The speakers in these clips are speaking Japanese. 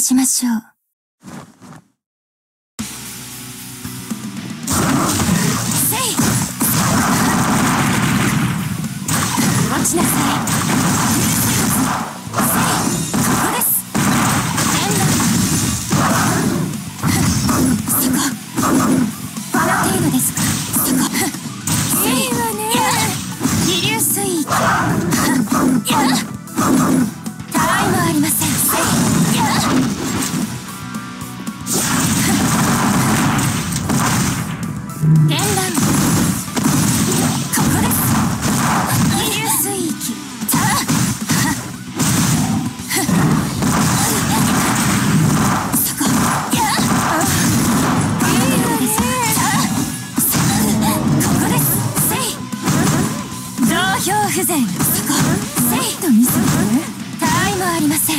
しましょう。そこセイと見せてタイもあります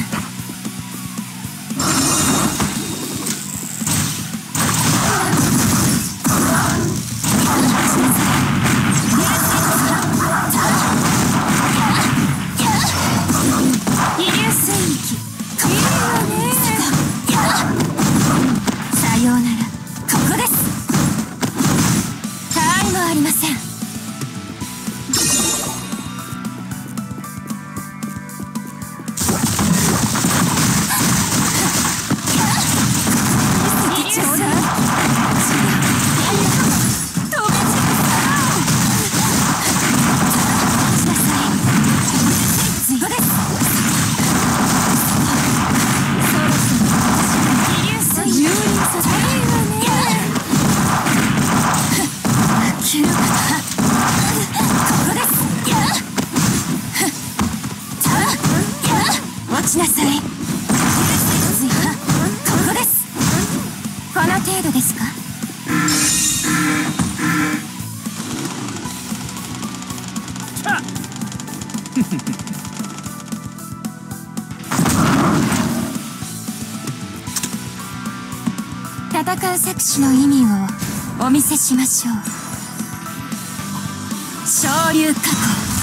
程度ですか？戦う作詞の意味をお見せしましょう。昇竜加工